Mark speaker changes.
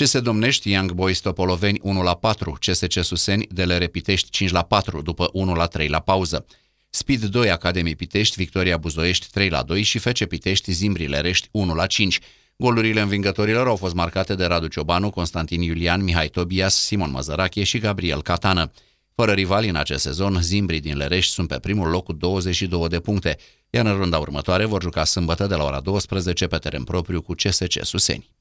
Speaker 1: CS Domnești, Young Boys Topoloveni 1 la 4, CSC Suseni, DLR Repitești 5 la 4, după 1 la 3 la pauză. Speed 2 Academie Pitești, Victoria Buzoiești 3 la 2 și FC Pitești, Zimbrile Rești 1 la 5. Golurile învingătorilor au fost marcate de Radu Ciobanu, Constantin Iulian, Mihai Tobias, Simon Măzărache și Gabriel Catană. Fără rivali în acest sezon, Zimbrii din Lerești sunt pe primul loc cu 22 de puncte, iar în runda următoare vor juca sâmbătă de la ora 12 pe teren propriu cu CSC Suseni.